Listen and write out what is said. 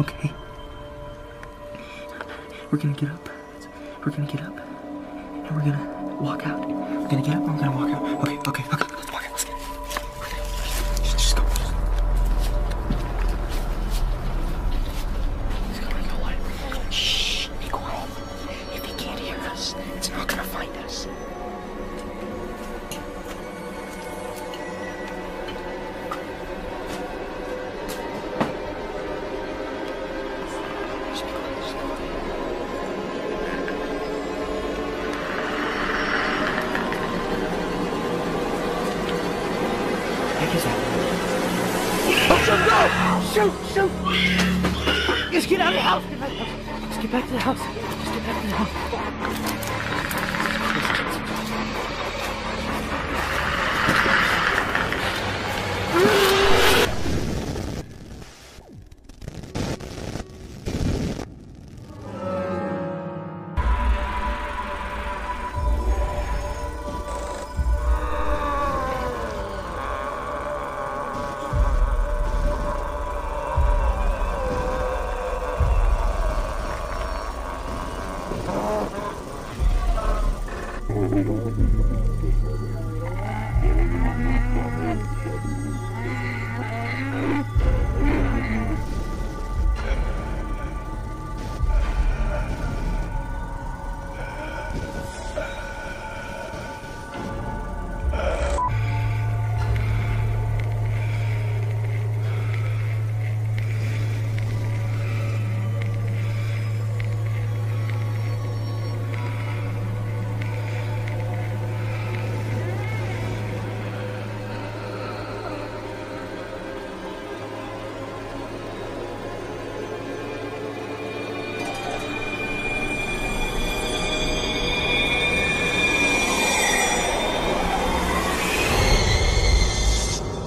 okay. We're gonna get up. We're gonna get up. And we're gonna walk out. We're gonna get up and we're gonna walk out. Okay, okay, okay. Shoot, shoot! Just get out of the house! Get back to the house! Just get back to the house! Just get back to the house!